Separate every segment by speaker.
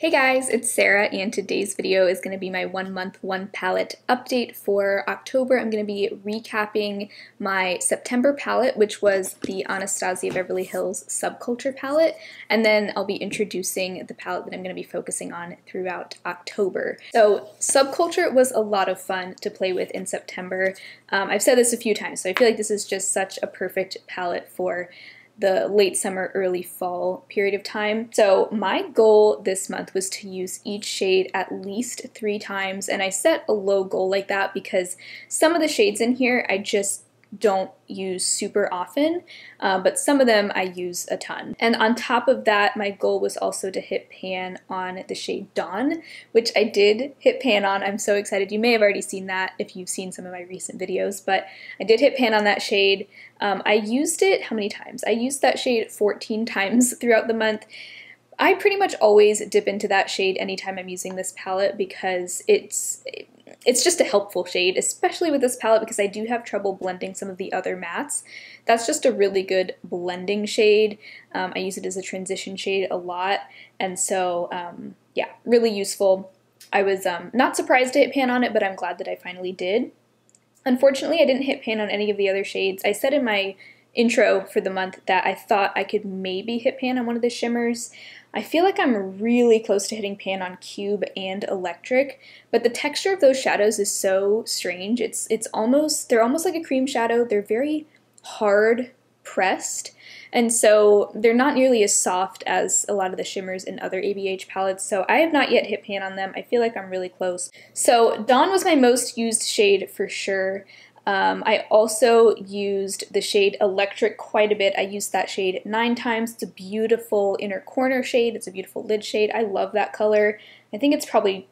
Speaker 1: Hey guys, it's Sarah and today's video is going to be my one month, one palette update for October. I'm going to be recapping my September palette, which was the Anastasia Beverly Hills Subculture palette, and then I'll be introducing the palette that I'm going to be focusing on throughout October. So Subculture was a lot of fun to play with in September. Um, I've said this a few times, so I feel like this is just such a perfect palette for the late summer, early fall period of time. So my goal this month was to use each shade at least three times, and I set a low goal like that because some of the shades in here I just don't use super often, uh, but some of them I use a ton. And on top of that, my goal was also to hit pan on the shade Dawn, which I did hit pan on. I'm so excited. You may have already seen that if you've seen some of my recent videos, but I did hit pan on that shade. Um, I used it, how many times? I used that shade 14 times throughout the month. I pretty much always dip into that shade anytime I'm using this palette because it's it's just a helpful shade, especially with this palette because I do have trouble blending some of the other mattes. That's just a really good blending shade. Um, I use it as a transition shade a lot, and so um, yeah, really useful. I was um, not surprised to hit pan on it, but I'm glad that I finally did. Unfortunately, I didn't hit pan on any of the other shades. I said in my intro for the month that I thought I could maybe hit pan on one of the shimmers. I feel like I'm really close to hitting pan on cube and electric, but the texture of those shadows is so strange. It's it's almost they're almost like a cream shadow. They're very hard pressed. And so they're not nearly as soft as a lot of the shimmers in other ABH palettes, so I have not yet hit pan on them. I feel like I'm really close. So Dawn was my most used shade for sure. Um, I also used the shade Electric quite a bit. I used that shade nine times. It's a beautiful inner corner shade. It's a beautiful lid shade. I love that color. I think it's probably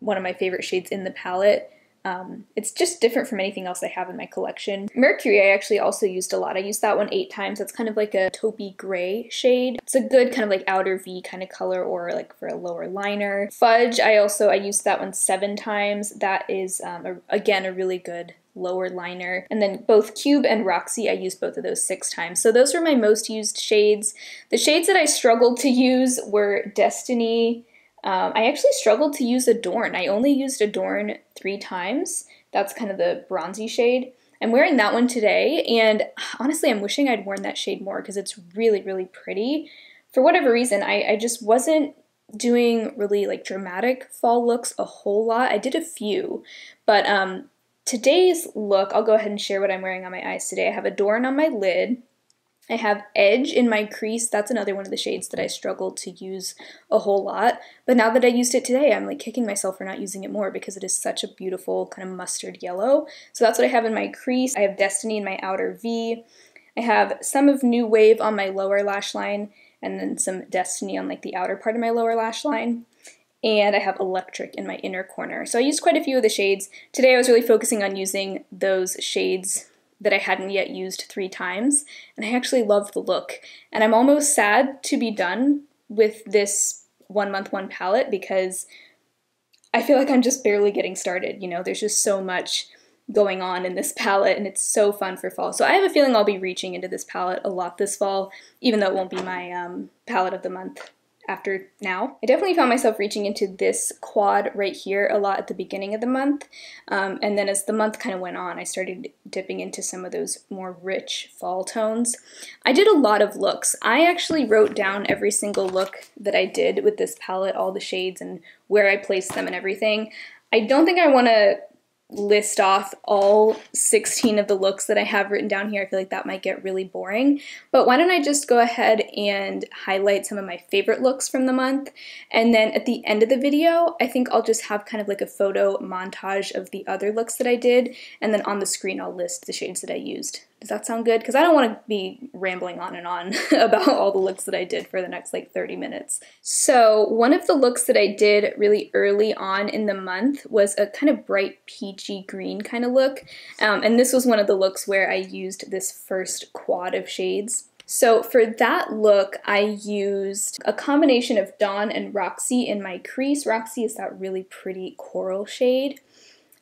Speaker 1: one of my favorite shades in the palette. Um, it's just different from anything else I have in my collection. Mercury I actually also used a lot. I used that one eight times. That's kind of like a taupey gray shade. It's a good kind of like outer V kind of color or like for a lower liner. Fudge I also, I used that one seven times. That is, um, a, again, a really good lower liner. And then both Cube and Roxy, I used both of those six times. So those were my most used shades. The shades that I struggled to use were Destiny, um, I actually struggled to use Adorn. I only used Adorn three times. That's kind of the bronzy shade. I'm wearing that one today, and honestly, I'm wishing I'd worn that shade more because it's really, really pretty. For whatever reason, I, I just wasn't doing really like dramatic fall looks a whole lot. I did a few, but um, today's look, I'll go ahead and share what I'm wearing on my eyes today. I have Adorn on my lid, I have Edge in my crease. That's another one of the shades that I struggle to use a whole lot. But now that I used it today, I'm like kicking myself for not using it more because it is such a beautiful kind of mustard yellow. So that's what I have in my crease. I have Destiny in my outer V. I have some of New Wave on my lower lash line and then some Destiny on like the outer part of my lower lash line. And I have Electric in my inner corner. So I used quite a few of the shades. Today I was really focusing on using those shades that I hadn't yet used three times, and I actually love the look. And I'm almost sad to be done with this one month one palette because I feel like I'm just barely getting started. You know, there's just so much going on in this palette and it's so fun for fall. So I have a feeling I'll be reaching into this palette a lot this fall, even though it won't be my um, palette of the month after now. I definitely found myself reaching into this quad right here a lot at the beginning of the month, um, and then as the month kind of went on, I started dipping into some of those more rich fall tones. I did a lot of looks. I actually wrote down every single look that I did with this palette, all the shades and where I placed them and everything. I don't think I want to list off all 16 of the looks that I have written down here. I feel like that might get really boring. But why don't I just go ahead and highlight some of my favorite looks from the month. And then at the end of the video, I think I'll just have kind of like a photo montage of the other looks that I did. And then on the screen, I'll list the shades that I used. Does that sound good? Because I don't want to be rambling on and on about all the looks that I did for the next like 30 minutes. So one of the looks that I did really early on in the month was a kind of bright peachy green kind of look. Um, and this was one of the looks where I used this first quad of shades. So for that look, I used a combination of Dawn and Roxy in my crease. Roxy is that really pretty coral shade.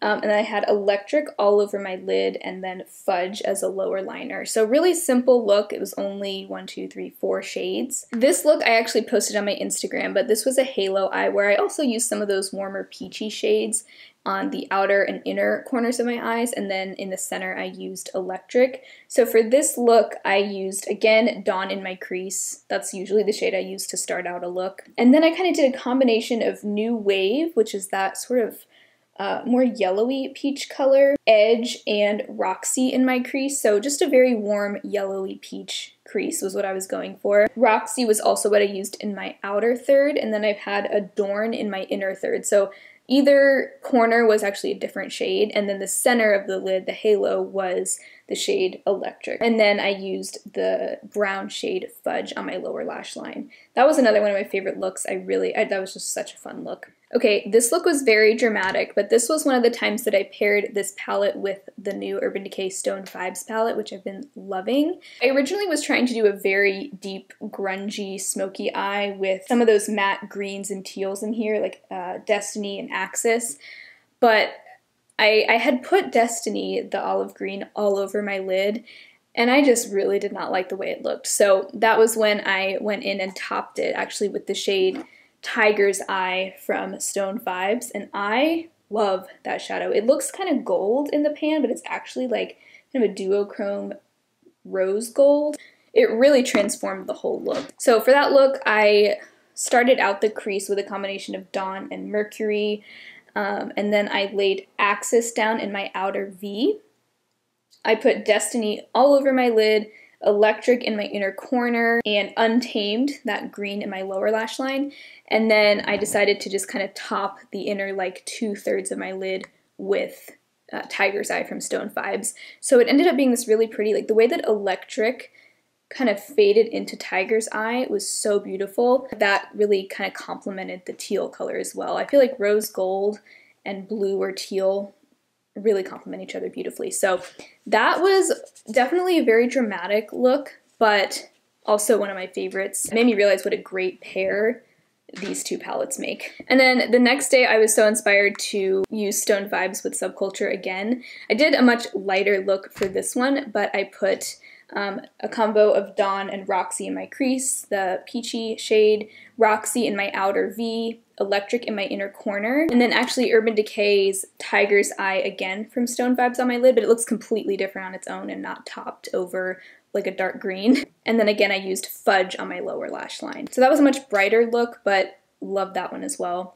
Speaker 1: Um, and I had electric all over my lid and then fudge as a lower liner. So really simple look. It was only one, two, three, four shades. This look I actually posted on my Instagram, but this was a halo eye where I also used some of those warmer peachy shades on the outer and inner corners of my eyes, and then in the center I used electric. So for this look, I used, again, Dawn in my crease. That's usually the shade I use to start out a look. And then I kind of did a combination of New Wave, which is that sort of uh, more yellowy peach color, Edge, and Roxy in my crease. So just a very warm yellowy peach crease was what I was going for. Roxy was also what I used in my outer third, and then I've had Adorn in my inner third. So either corner was actually a different shade, and then the center of the lid, the halo, was the shade Electric. And then I used the brown shade Fudge on my lower lash line. That was another one of my favorite looks. I really, I, that was just such a fun look. Okay, this look was very dramatic, but this was one of the times that I paired this palette with the new Urban Decay Stone Vibes palette, which I've been loving. I originally was trying to do a very deep, grungy, smoky eye with some of those matte greens and teals in here, like uh, Destiny and Axis, but I, I had put Destiny, the olive green, all over my lid, and I just really did not like the way it looked. So that was when I went in and topped it, actually with the shade Tiger's Eye from Stone Vibes, and I love that shadow. It looks kind of gold in the pan, but it's actually like kind of a duochrome rose gold. It really transformed the whole look. So for that look, I started out the crease with a combination of Dawn and Mercury, um, and then I laid Axis down in my outer V. I put Destiny all over my lid, Electric in my inner corner, and Untamed, that green in my lower lash line. And then I decided to just kind of top the inner like two thirds of my lid with uh, Tiger's Eye from Stone Vibes. So it ended up being this really pretty, like the way that Electric kind of faded into Tiger's Eye it was so beautiful. That really kind of complemented the teal color as well. I feel like rose gold and blue or teal really complement each other beautifully. So that was definitely a very dramatic look, but also one of my favorites. It made me realize what a great pair these two palettes make. And then the next day I was so inspired to use Stone Vibes with Subculture again. I did a much lighter look for this one, but I put um, a combo of Dawn and Roxy in my crease, the peachy shade, Roxy in my outer V, Electric in my inner corner, and then actually Urban Decay's Tiger's Eye again from Stone Vibes on my lid, but it looks completely different on its own and not topped over like a dark green. And then again, I used Fudge on my lower lash line. So that was a much brighter look, but love that one as well.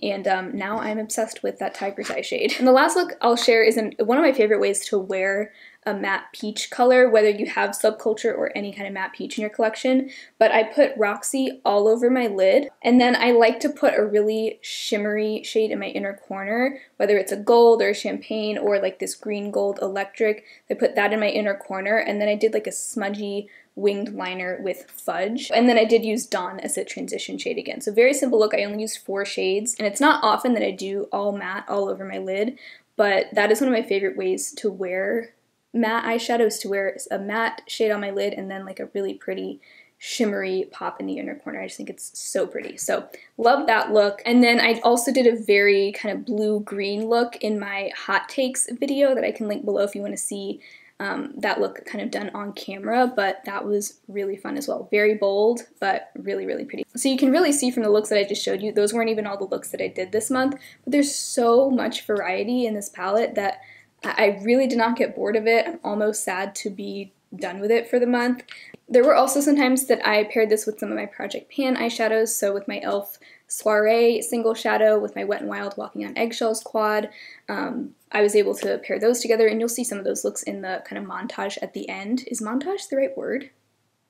Speaker 1: And um, now I'm obsessed with that Tiger's Eye shade. And the last look I'll share is an, one of my favorite ways to wear a matte peach color, whether you have subculture or any kind of matte peach in your collection. But I put Roxy all over my lid, and then I like to put a really shimmery shade in my inner corner, whether it's a gold or a champagne or like this green gold electric. I put that in my inner corner, and then I did like a smudgy winged liner with fudge. And then I did use Dawn as a transition shade again. So very simple look. I only used four shades, and it's not often that I do all matte all over my lid, but that is one of my favorite ways to wear matte eyeshadows to wear a matte shade on my lid and then like a really pretty shimmery pop in the inner corner. I just think it's so pretty. So love that look. And then I also did a very kind of blue-green look in my hot takes video that I can link below if you want to see um, that look kind of done on camera, but that was really fun as well. Very bold, but really, really pretty. So you can really see from the looks that I just showed you, those weren't even all the looks that I did this month, but there's so much variety in this palette that I really did not get bored of it. I'm almost sad to be done with it for the month. There were also some times that I paired this with some of my Project Pan eyeshadows, so with my e.l.f. Soiree single shadow, with my Wet n Wild Walking on Eggshells quad, um, I was able to pair those together, and you'll see some of those looks in the kind of montage at the end. Is montage the right word?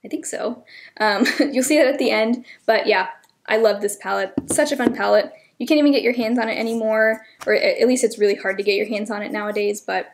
Speaker 1: I think so. Um, you'll see that at the end, but yeah, I love this palette. Such a fun palette. You can't even get your hands on it anymore, or at least it's really hard to get your hands on it nowadays, but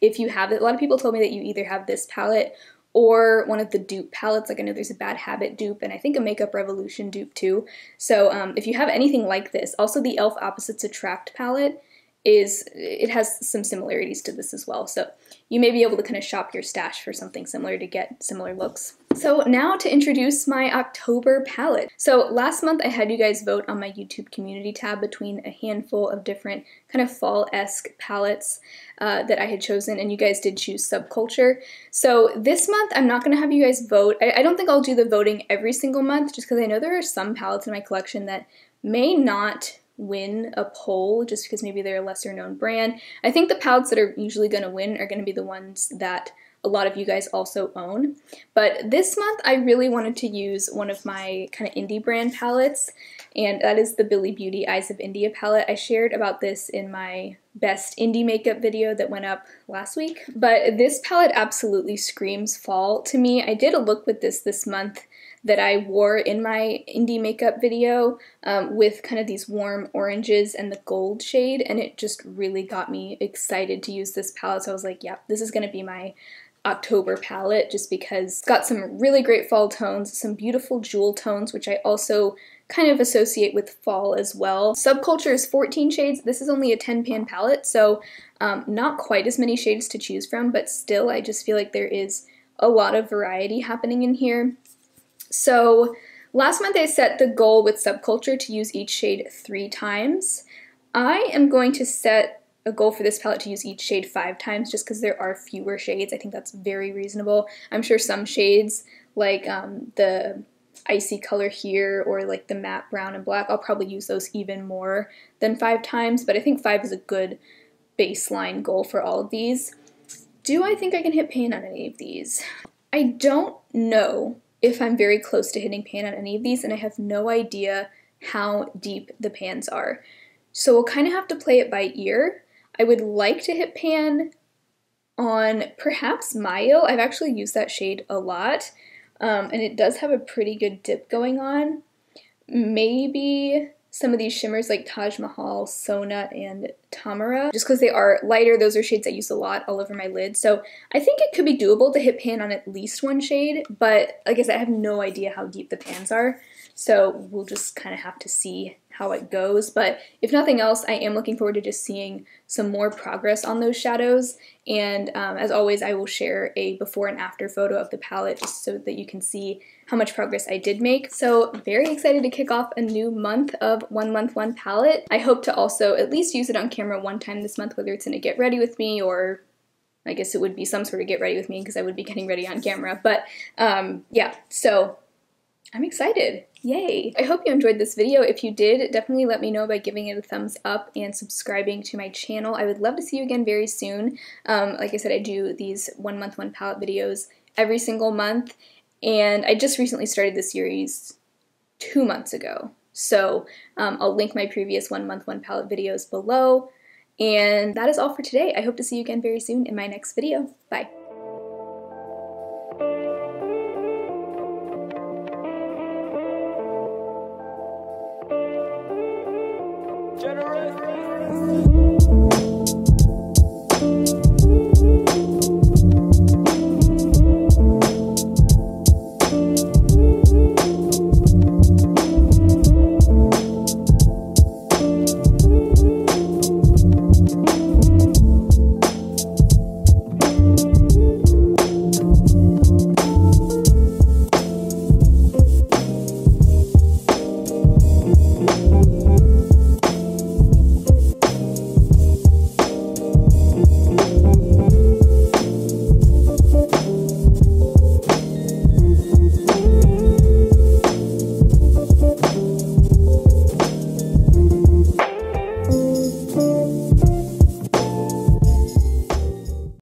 Speaker 1: if you have it, a lot of people told me that you either have this palette or one of the dupe palettes. Like I know there's a Bad Habit dupe and I think a Makeup Revolution dupe too. So um, if you have anything like this, also the e.l.f. Opposites Attract palette is it has some similarities to this as well. So you may be able to kind of shop your stash for something similar to get similar looks. So now to introduce my October palette. So last month I had you guys vote on my YouTube community tab between a handful of different kind of fall-esque palettes uh, that I had chosen and you guys did choose Subculture. So this month I'm not going to have you guys vote. I, I don't think I'll do the voting every single month just because I know there are some palettes in my collection that may not win a poll just because maybe they're a lesser known brand. I think the palettes that are usually going to win are going to be the ones that a lot of you guys also own. But this month I really wanted to use one of my kind of indie brand palettes and that is the Billy Beauty Eyes of India palette. I shared about this in my best indie makeup video that went up last week. But this palette absolutely screams fall to me. I did a look with this this month that I wore in my indie makeup video um, with kind of these warm oranges and the gold shade and it just really got me excited to use this palette so I was like yeah this is going to be my October palette just because it's got some really great fall tones, some beautiful jewel tones which I also kind of associate with fall as well. Subculture is 14 shades. This is only a 10 pan palette, so um, not quite as many shades to choose from, but still I just feel like there is a lot of variety happening in here. So last month I set the goal with Subculture to use each shade three times. I am going to set a goal for this palette to use each shade five times just because there are fewer shades. I think that's very reasonable. I'm sure some shades like um, the icy color here or like the matte brown and black, I'll probably use those even more than five times, but I think five is a good baseline goal for all of these. Do I think I can hit pan on any of these? I don't know if I'm very close to hitting pan on any of these, and I have no idea how deep the pans are. So we'll kind of have to play it by ear. I would like to hit pan on perhaps Mayo. I've actually used that shade a lot, um, and it does have a pretty good dip going on. Maybe some of these shimmers like Taj Mahal, Sona, and Tamara. Just because they are lighter, those are shades I use a lot all over my lid. So I think it could be doable to hit pan on at least one shade, but like I said, I have no idea how deep the pans are. So we'll just kind of have to see how it goes. But if nothing else, I am looking forward to just seeing some more progress on those shadows. And um, as always, I will share a before and after photo of the palette just so that you can see how much progress I did make. So very excited to kick off a new month of One Month One palette. I hope to also at least use it on camera one time this month, whether it's in a get ready with me or I guess it would be some sort of get ready with me because I would be getting ready on camera. But um, yeah, so I'm excited. Yay! I hope you enjoyed this video. If you did, definitely let me know by giving it a thumbs up and subscribing to my channel. I would love to see you again very soon. Um, like I said, I do these one month, one palette videos every single month, and I just recently started this series two months ago. So um, I'll link my previous one month, one palette videos below. And that is all for today. I hope to see you again very soon in my next video. Bye.
Speaker 2: Generous.